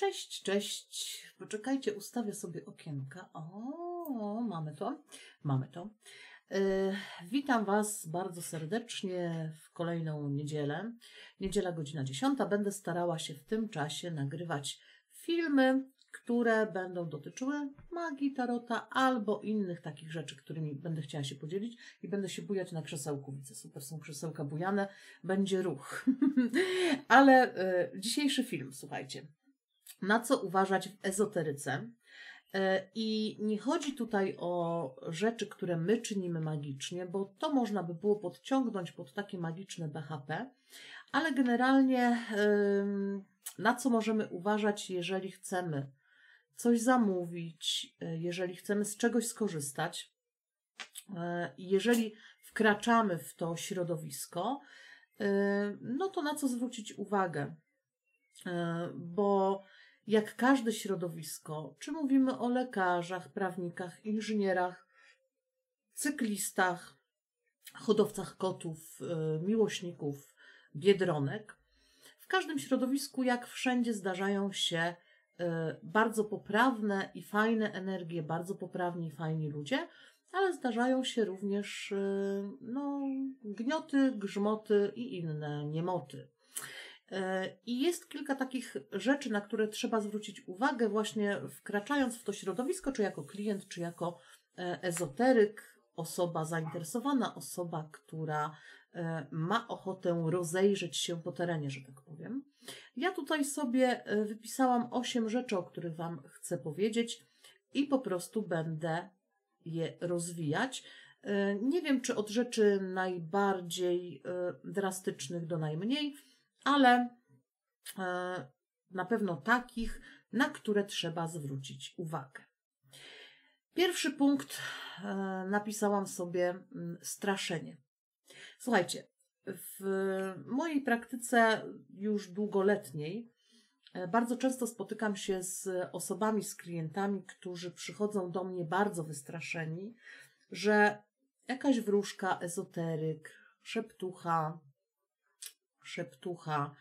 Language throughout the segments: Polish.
Cześć, cześć. Poczekajcie, ustawię sobie okienka. O, mamy to. Mamy to. Yy, witam Was bardzo serdecznie w kolejną niedzielę. Niedziela godzina 10. Będę starała się w tym czasie nagrywać filmy, które będą dotyczyły magii, tarota albo innych takich rzeczy, którymi będę chciała się podzielić i będę się bujać na krzesełku. Widzę, super są krzesełka bujane, będzie ruch. Ale yy, dzisiejszy film, słuchajcie, na co uważać w ezoteryce. I nie chodzi tutaj o rzeczy, które my czynimy magicznie, bo to można by było podciągnąć pod takie magiczne BHP, ale generalnie na co możemy uważać, jeżeli chcemy coś zamówić, jeżeli chcemy z czegoś skorzystać, jeżeli wkraczamy w to środowisko, no to na co zwrócić uwagę? Bo jak każde środowisko, czy mówimy o lekarzach, prawnikach, inżynierach, cyklistach, hodowcach kotów, y, miłośników biedronek, w każdym środowisku, jak wszędzie, zdarzają się y, bardzo poprawne i fajne energie, bardzo poprawni i fajni ludzie, ale zdarzają się również y, no, gnioty, grzmoty i inne niemoty. I jest kilka takich rzeczy, na które trzeba zwrócić uwagę, właśnie wkraczając w to środowisko, czy jako klient, czy jako e, ezoteryk, osoba zainteresowana, osoba, która e, ma ochotę rozejrzeć się po terenie, że tak powiem. Ja tutaj sobie e, wypisałam osiem rzeczy, o których Wam chcę powiedzieć i po prostu będę je rozwijać. Nie wiem, czy od rzeczy najbardziej drastycznych do najmniej ale e, na pewno takich, na które trzeba zwrócić uwagę. Pierwszy punkt e, napisałam sobie mm, straszenie. Słuchajcie, w mojej praktyce już długoletniej e, bardzo często spotykam się z osobami, z klientami, którzy przychodzą do mnie bardzo wystraszeni, że jakaś wróżka, ezoteryk, szeptucha, szeptucha,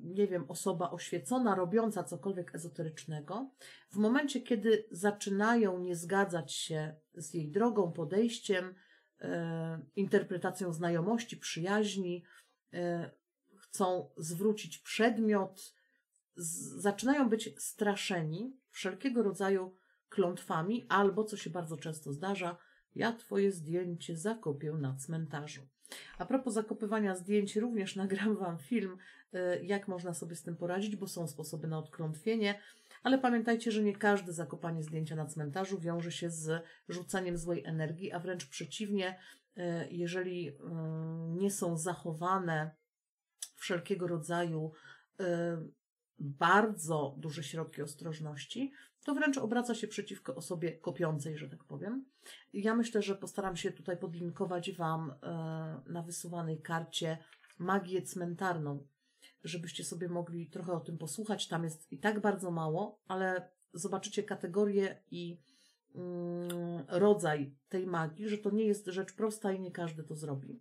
nie wiem, osoba oświecona, robiąca cokolwiek ezoterycznego, w momencie, kiedy zaczynają nie zgadzać się z jej drogą, podejściem, interpretacją znajomości, przyjaźni, chcą zwrócić przedmiot, zaczynają być straszeni wszelkiego rodzaju klątwami, albo, co się bardzo często zdarza, ja twoje zdjęcie zakopię na cmentarzu. A propos zakopywania zdjęć, również nagram Wam film, y, jak można sobie z tym poradzić, bo są sposoby na odklątwienie, ale pamiętajcie, że nie każde zakopanie zdjęcia na cmentarzu wiąże się z rzucaniem złej energii, a wręcz przeciwnie, y, jeżeli y, nie są zachowane wszelkiego rodzaju bardzo duże środki ostrożności, to wręcz obraca się przeciwko osobie kopiącej, że tak powiem. Ja myślę, że postaram się tutaj podlinkować Wam e, na wysuwanej karcie magię cmentarną, żebyście sobie mogli trochę o tym posłuchać. Tam jest i tak bardzo mało, ale zobaczycie kategorię i mm, rodzaj tej magii, że to nie jest rzecz prosta i nie każdy to zrobi.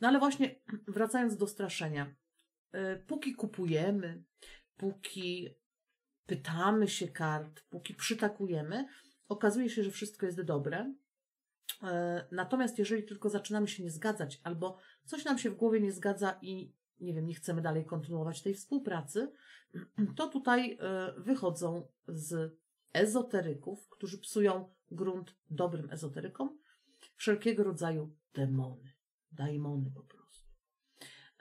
No ale właśnie wracając do straszenia. E, póki kupujemy, póki pytamy się kart, póki przytakujemy, okazuje się, że wszystko jest dobre. E, natomiast jeżeli tylko zaczynamy się nie zgadzać, albo coś nam się w głowie nie zgadza i nie wiem, nie chcemy dalej kontynuować tej współpracy, to tutaj e, wychodzą z ezoteryków, którzy psują grunt dobrym ezoterykom, wszelkiego rodzaju demony, daimony po prostu.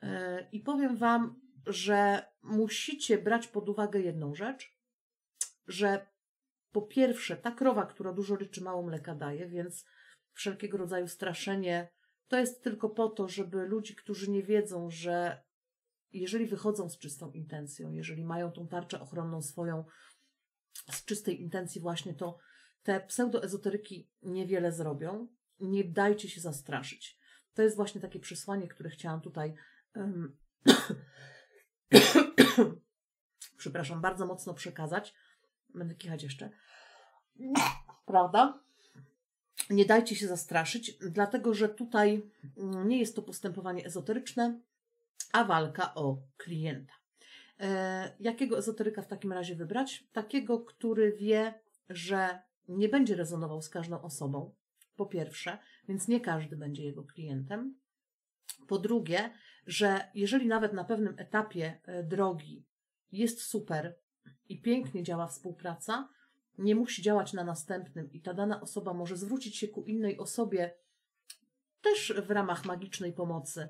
E, I powiem Wam, że musicie brać pod uwagę jedną rzecz, że po pierwsze, ta krowa, która dużo ryczy, mało mleka daje, więc wszelkiego rodzaju straszenie to jest tylko po to, żeby ludzi, którzy nie wiedzą, że jeżeli wychodzą z czystą intencją, jeżeli mają tą tarczę ochronną swoją z czystej intencji właśnie, to te pseudoezoteryki niewiele zrobią. Nie dajcie się zastraszyć. To jest właśnie takie przesłanie, które chciałam tutaj um, przepraszam, bardzo mocno przekazać. Będę kichać jeszcze. Prawda? Nie dajcie się zastraszyć, dlatego że tutaj nie jest to postępowanie ezoteryczne, a walka o klienta. E, jakiego ezoteryka w takim razie wybrać? Takiego, który wie, że nie będzie rezonował z każdą osobą, po pierwsze, więc nie każdy będzie jego klientem. Po drugie, że jeżeli nawet na pewnym etapie e, drogi jest super i pięknie działa współpraca, nie musi działać na następnym i ta dana osoba może zwrócić się ku innej osobie też w ramach magicznej pomocy,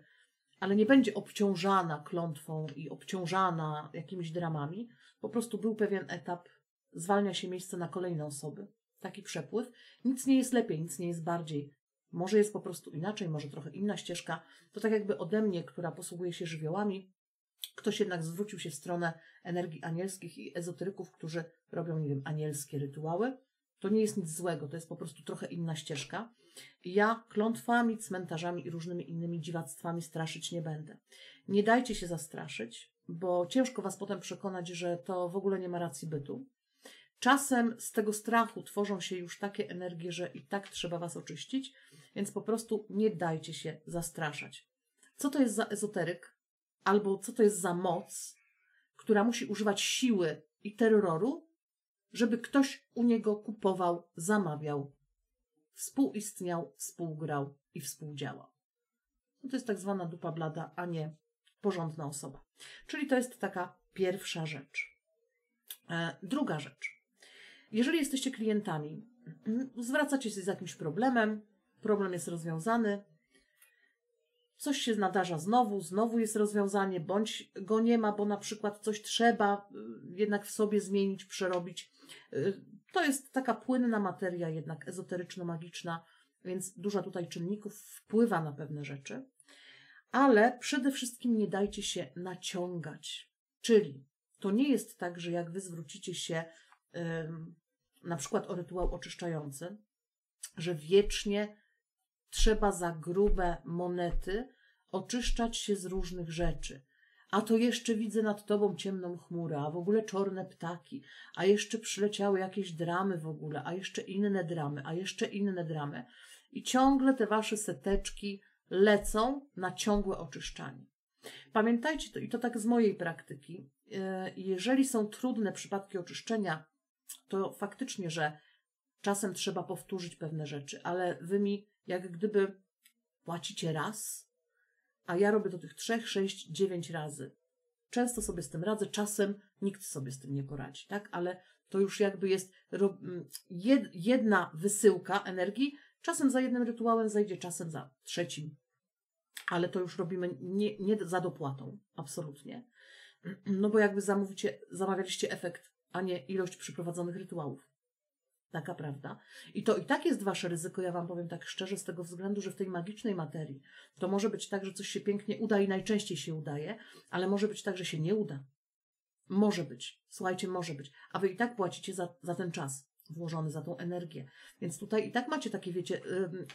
ale nie będzie obciążana klątwą i obciążana jakimiś dramami. Po prostu był pewien etap, zwalnia się miejsce na kolejne osoby. Taki przepływ. Nic nie jest lepiej, nic nie jest bardziej. Może jest po prostu inaczej, może trochę inna ścieżka. To tak jakby ode mnie, która posługuje się żywiołami, ktoś jednak zwrócił się w stronę energii anielskich i ezoteryków, którzy robią, nie wiem, anielskie rytuały. To nie jest nic złego, to jest po prostu trochę inna ścieżka. Ja klątwami, cmentarzami i różnymi innymi dziwactwami straszyć nie będę. Nie dajcie się zastraszyć, bo ciężko was potem przekonać, że to w ogóle nie ma racji bytu. Czasem z tego strachu tworzą się już takie energie, że i tak trzeba was oczyścić, więc po prostu nie dajcie się zastraszać. Co to jest za ezoteryk? Albo co to jest za moc, która musi używać siły i terroru, żeby ktoś u niego kupował, zamawiał, współistniał, współgrał i współdziałał. No to jest tak zwana dupa blada, a nie porządna osoba. Czyli to jest taka pierwsza rzecz. E, druga rzecz. Jeżeli jesteście klientami, zwracacie się z jakimś problemem, problem jest rozwiązany, coś się nadarza znowu, znowu jest rozwiązanie, bądź go nie ma, bo na przykład coś trzeba y, jednak w sobie zmienić, przerobić. Y, to jest taka płynna materia, jednak ezoteryczno-magiczna, więc dużo tutaj czynników wpływa na pewne rzeczy. Ale przede wszystkim nie dajcie się naciągać. Czyli to nie jest tak, że jak wy zwrócicie się na przykład o rytuał oczyszczający, że wiecznie trzeba za grube monety oczyszczać się z różnych rzeczy. A to jeszcze widzę nad tobą ciemną chmurę, a w ogóle czorne ptaki, a jeszcze przyleciały jakieś dramy w ogóle, a jeszcze inne dramy, a jeszcze inne dramy. I ciągle te wasze seteczki lecą na ciągłe oczyszczanie. Pamiętajcie to, i to tak z mojej praktyki, e, jeżeli są trudne przypadki oczyszczenia, to faktycznie, że czasem trzeba powtórzyć pewne rzeczy, ale wy mi jak gdyby płacicie raz, a ja robię to tych trzech, sześć, dziewięć razy. Często sobie z tym radzę, czasem nikt sobie z tym nie poradzi, tak? Ale to już jakby jest jedna wysyłka energii, czasem za jednym rytuałem zajdzie, czasem za trzecim. Ale to już robimy nie, nie za dopłatą, absolutnie. No bo jakby zamówicie, zamawialiście efekt, a nie ilość przeprowadzonych rytuałów. Taka prawda. I to i tak jest wasze ryzyko, ja wam powiem tak szczerze, z tego względu, że w tej magicznej materii to może być tak, że coś się pięknie uda i najczęściej się udaje, ale może być tak, że się nie uda. Może być. Słuchajcie, może być. A wy i tak płacicie za, za ten czas włożony, za tą energię. Więc tutaj i tak macie takie, wiecie,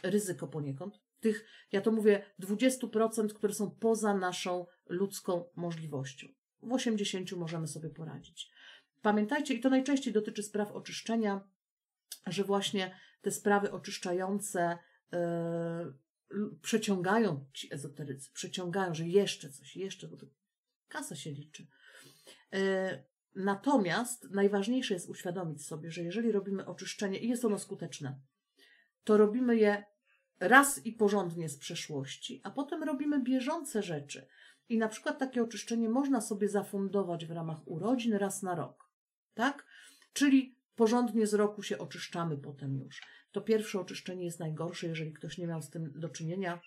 ryzyko poniekąd. Tych, ja to mówię, 20%, które są poza naszą ludzką możliwością. W 80% możemy sobie poradzić. Pamiętajcie, i to najczęściej dotyczy spraw oczyszczenia, że właśnie te sprawy oczyszczające yy, przeciągają ci ezoterycy, przeciągają, że jeszcze coś, jeszcze, bo to kasa się liczy. Yy, natomiast najważniejsze jest uświadomić sobie, że jeżeli robimy oczyszczenie i jest ono skuteczne, to robimy je raz i porządnie z przeszłości, a potem robimy bieżące rzeczy. I na przykład takie oczyszczenie można sobie zafundować w ramach urodzin raz na rok. Tak? Czyli porządnie z roku się oczyszczamy potem już. To pierwsze oczyszczenie jest najgorsze, jeżeli ktoś nie miał z tym do czynienia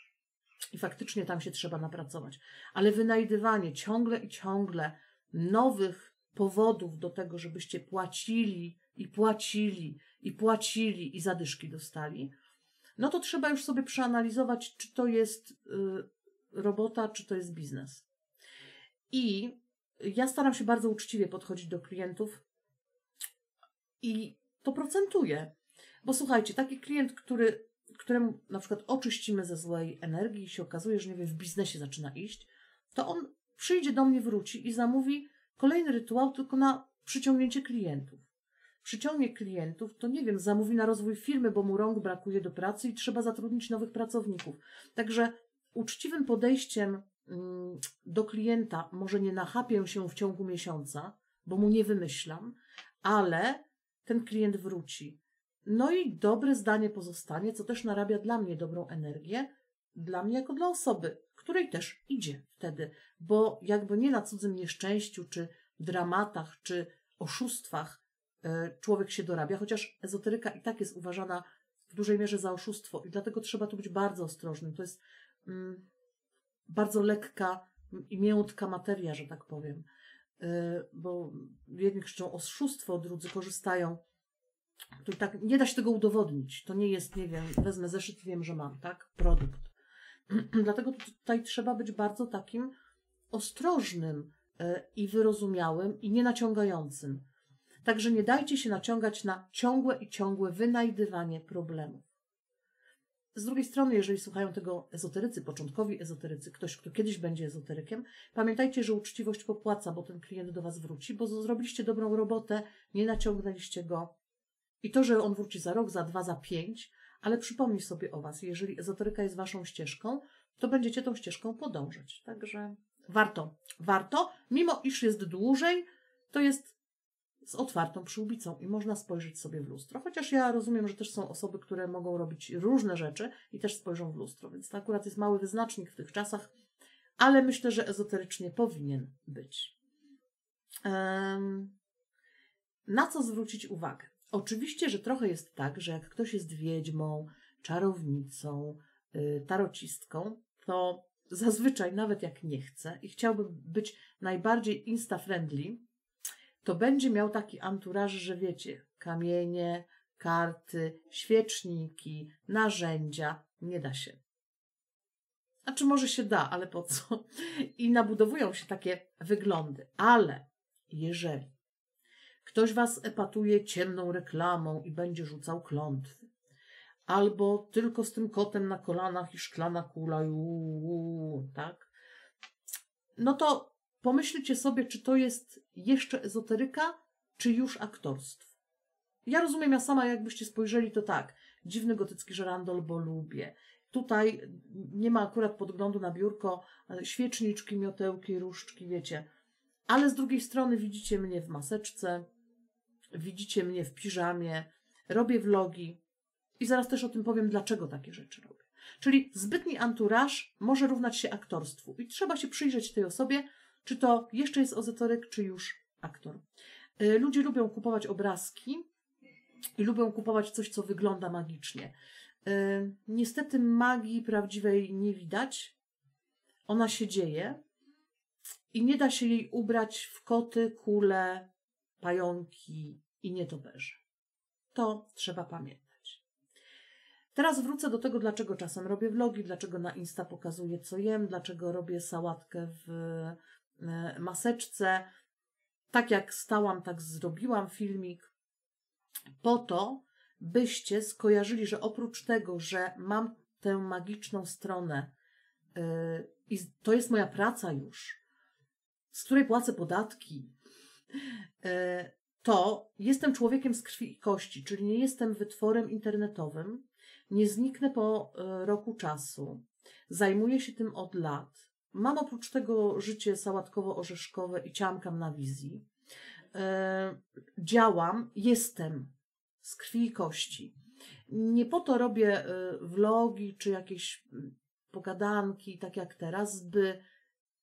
i faktycznie tam się trzeba napracować. Ale wynajdywanie ciągle i ciągle nowych powodów do tego, żebyście płacili i płacili i płacili i zadyszki dostali, no to trzeba już sobie przeanalizować, czy to jest y, robota, czy to jest biznes. I ja staram się bardzo uczciwie podchodzić do klientów, i to procentuje. Bo słuchajcie, taki klient, który, któremu na przykład oczyścimy ze złej energii i się okazuje, że nie wiem, w biznesie zaczyna iść, to on przyjdzie do mnie, wróci i zamówi kolejny rytuał tylko na przyciągnięcie klientów. Przyciągnie klientów, to nie wiem, zamówi na rozwój firmy, bo mu rąk brakuje do pracy i trzeba zatrudnić nowych pracowników. Także uczciwym podejściem mm, do klienta może nie nachapię się w ciągu miesiąca, bo mu nie wymyślam, ale ten klient wróci. No i dobre zdanie pozostanie, co też narabia dla mnie dobrą energię, dla mnie jako dla osoby, której też idzie wtedy, bo jakby nie na cudzym nieszczęściu, czy dramatach, czy oszustwach e, człowiek się dorabia, chociaż ezoteryka i tak jest uważana w dużej mierze za oszustwo i dlatego trzeba tu być bardzo ostrożnym. To jest mm, bardzo lekka i miętka materia, że tak powiem, bo jedni krzyczą oszustwo, drudzy korzystają to tak nie da się tego udowodnić. To nie jest, nie wiem, wezmę zeszyt i wiem, że mam, tak? Produkt. Dlatego tutaj trzeba być bardzo takim ostrożnym e, i wyrozumiałym i nienaciągającym. Także nie dajcie się naciągać na ciągłe i ciągłe wynajdywanie problemów. Z drugiej strony, jeżeli słuchają tego ezoterycy, początkowi ezoterycy, ktoś, kto kiedyś będzie ezoterykiem, pamiętajcie, że uczciwość popłaca, bo ten klient do Was wróci, bo zrobiliście dobrą robotę, nie naciągnęliście go. I to, że on wróci za rok, za dwa, za pięć, ale przypomnij sobie o Was, jeżeli ezoteryka jest Waszą ścieżką, to będziecie tą ścieżką podążać. Także warto, warto, mimo iż jest dłużej, to jest z otwartą przyłbicą i można spojrzeć sobie w lustro. Chociaż ja rozumiem, że też są osoby, które mogą robić różne rzeczy i też spojrzą w lustro, więc to akurat jest mały wyznacznik w tych czasach, ale myślę, że ezoterycznie powinien być. Um, na co zwrócić uwagę? Oczywiście, że trochę jest tak, że jak ktoś jest wiedźmą, czarownicą, yy, tarocistką, to zazwyczaj, nawet jak nie chce i chciałby być najbardziej insta-friendly, to będzie miał taki anturaż, że wiecie, kamienie, karty, świeczniki, narzędzia, nie da się. A czy może się da, ale po co? I nabudowują się takie wyglądy. Ale jeżeli Ktoś was epatuje ciemną reklamą i będzie rzucał klątwy. Albo tylko z tym kotem na kolanach i szklana kula, uu, tak? No to pomyślcie sobie, czy to jest jeszcze ezoteryka, czy już aktorstwo. Ja rozumiem, ja sama jakbyście spojrzeli, to tak, dziwny gotycki żerandol, bo lubię. Tutaj nie ma akurat podglądu na biurko, świeczniczki, miotełki, różdżki, wiecie. Ale z drugiej strony widzicie mnie w maseczce, widzicie mnie w piżamie, robię vlogi i zaraz też o tym powiem, dlaczego takie rzeczy robię. Czyli zbytni anturaż może równać się aktorstwu i trzeba się przyjrzeć tej osobie, czy to jeszcze jest ozetoryk, czy już aktor. Y, ludzie lubią kupować obrazki i lubią kupować coś, co wygląda magicznie. Y, niestety magii prawdziwej nie widać. Ona się dzieje i nie da się jej ubrać w koty, kule, pająki i nietoperze. To trzeba pamiętać. Teraz wrócę do tego, dlaczego czasem robię vlogi, dlaczego na Insta pokazuję, co jem, dlaczego robię sałatkę w e, maseczce. Tak jak stałam, tak zrobiłam filmik. Po to, byście skojarzyli, że oprócz tego, że mam tę magiczną stronę yy, i to jest moja praca już, z której płacę podatki, E, to jestem człowiekiem z krwi i kości, czyli nie jestem wytworem internetowym, nie zniknę po e, roku czasu, zajmuję się tym od lat. Mam oprócz tego życie sałatkowo-orzeszkowe i ciamkam na wizji. E, działam, jestem z krwi i kości. Nie po to robię vlogi czy jakieś pogadanki, tak jak teraz, by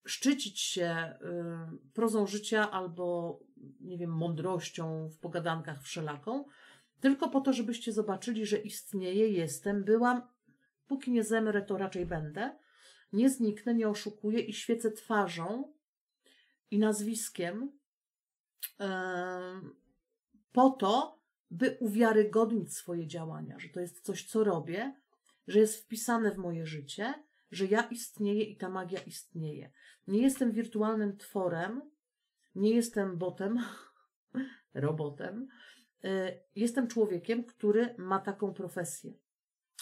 szczycić się y, prozą życia albo, nie wiem, mądrością w pogadankach wszelaką, tylko po to, żebyście zobaczyli, że istnieję, jestem, byłam, póki nie zemrę, to raczej będę, nie zniknę, nie oszukuję i świecę twarzą i nazwiskiem po to, by uwiarygodnić swoje działania, że to jest coś, co robię, że jest wpisane w moje życie że ja istnieję i ta magia istnieje. Nie jestem wirtualnym tworem, nie jestem botem, robotem. Y, jestem człowiekiem, który ma taką profesję.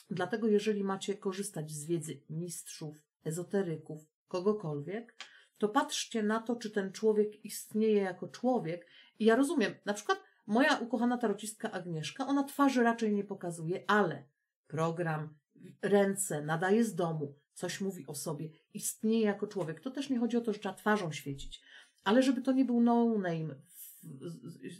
Dlatego, jeżeli macie korzystać z wiedzy mistrzów, ezoteryków, kogokolwiek, to patrzcie na to, czy ten człowiek istnieje jako człowiek. I ja rozumiem, na przykład moja ukochana tarocistka Agnieszka, ona twarzy raczej nie pokazuje, ale program, ręce nadaje z domu, coś mówi o sobie, istnieje jako człowiek. To też nie chodzi o to, że trzeba twarzą świecić, ale żeby to nie był no name.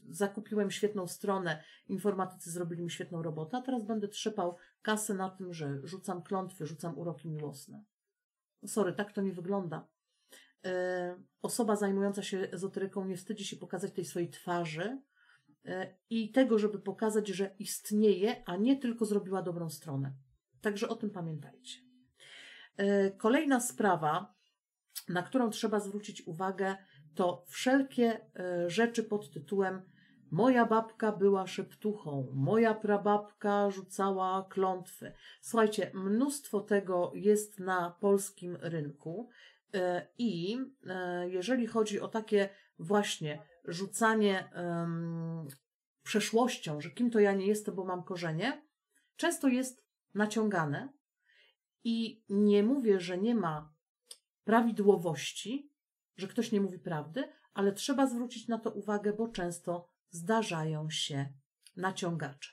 Zakupiłem świetną stronę, informatycy zrobili mi świetną robotę, a teraz będę trzepał kasę na tym, że rzucam klątwy, rzucam uroki miłosne. Sorry, tak to nie wygląda. E, osoba zajmująca się ezoteryką nie wstydzi się pokazać tej swojej twarzy e, i tego, żeby pokazać, że istnieje, a nie tylko zrobiła dobrą stronę. Także o tym pamiętajcie. E, kolejna sprawa, na którą trzeba zwrócić uwagę, to wszelkie rzeczy pod tytułem Moja babka była szeptuchą, moja prababka rzucała klątwy. Słuchajcie, mnóstwo tego jest na polskim rynku. E, I e, jeżeli chodzi o takie właśnie rzucanie um, przeszłością, że kim to ja nie jestem, bo mam korzenie, często jest naciągane. I nie mówię, że nie ma prawidłowości, że ktoś nie mówi prawdy, ale trzeba zwrócić na to uwagę, bo często zdarzają się naciągacze.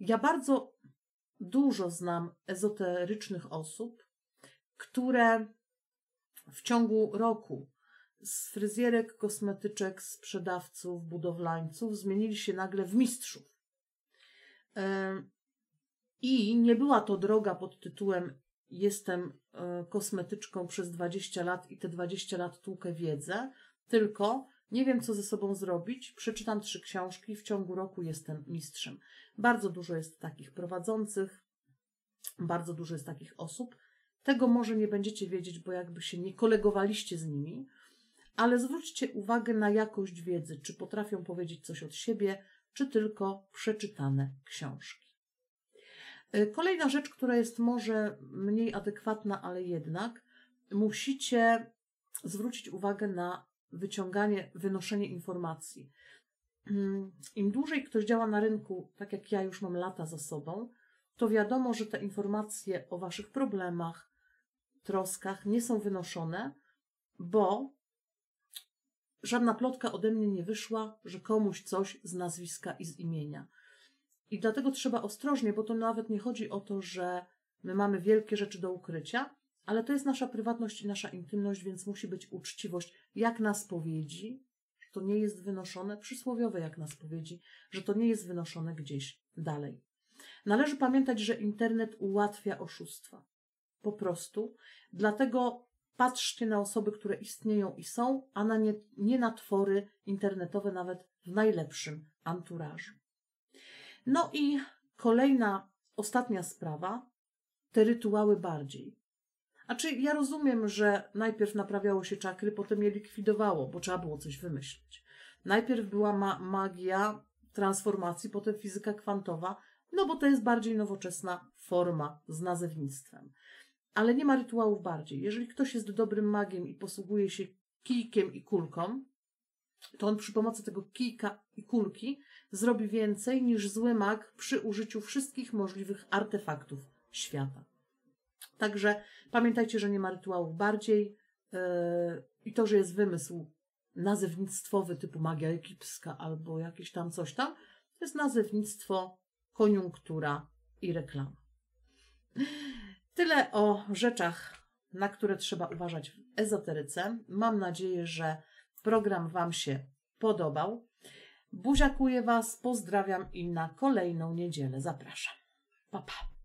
Ja bardzo dużo znam ezoterycznych osób, które w ciągu roku z fryzjerek, kosmetyczek, sprzedawców, budowlańców zmienili się nagle w mistrzów. I nie była to droga pod tytułem Jestem e, kosmetyczką przez 20 lat i te 20 lat tłukę wiedzę, tylko nie wiem, co ze sobą zrobić. Przeczytam trzy książki, w ciągu roku jestem mistrzem. Bardzo dużo jest takich prowadzących, bardzo dużo jest takich osób. Tego może nie będziecie wiedzieć, bo jakby się nie kolegowaliście z nimi, ale zwróćcie uwagę na jakość wiedzy, czy potrafią powiedzieć coś od siebie, czy tylko przeczytane książki. Y, kolejna rzecz, która jest może mniej adekwatna, ale jednak, musicie zwrócić uwagę na wyciąganie, wynoszenie informacji. Mm, Im dłużej ktoś działa na rynku, tak jak ja już mam lata za sobą, to wiadomo, że te informacje o waszych problemach, troskach nie są wynoszone, bo żadna plotka ode mnie nie wyszła, że komuś coś z nazwiska i z imienia. I dlatego trzeba ostrożnie, bo to nawet nie chodzi o to, że my mamy wielkie rzeczy do ukrycia, ale to jest nasza prywatność i nasza intymność, więc musi być uczciwość jak na spowiedzi, że to nie jest wynoszone, przysłowiowe jak na spowiedzi, że to nie jest wynoszone gdzieś dalej. Należy pamiętać, że internet ułatwia oszustwa. Po prostu. Dlatego patrzcie na osoby, które istnieją i są, a na nie, nie na twory internetowe, nawet w najlepszym anturażu. No i kolejna, ostatnia sprawa, te rytuały bardziej. A czy ja rozumiem, że najpierw naprawiało się czakry, potem je likwidowało, bo trzeba było coś wymyślić. Najpierw była ma magia transformacji, potem fizyka kwantowa, no bo to jest bardziej nowoczesna forma z nazewnictwem ale nie ma rytuałów bardziej. Jeżeli ktoś jest dobrym magiem i posługuje się kijkiem i kulką, to on przy pomocy tego kijka i kulki zrobi więcej niż zły mag przy użyciu wszystkich możliwych artefaktów świata. Także pamiętajcie, że nie ma rytuałów bardziej yy, i to, że jest wymysł nazewnictwowy typu magia egipska albo jakieś tam coś tam, to jest nazewnictwo, koniunktura i reklama. Tyle o rzeczach, na które trzeba uważać w ezoteryce. Mam nadzieję, że program Wam się podobał. Buziakuję Was, pozdrawiam i na kolejną niedzielę zapraszam. Pa, pa.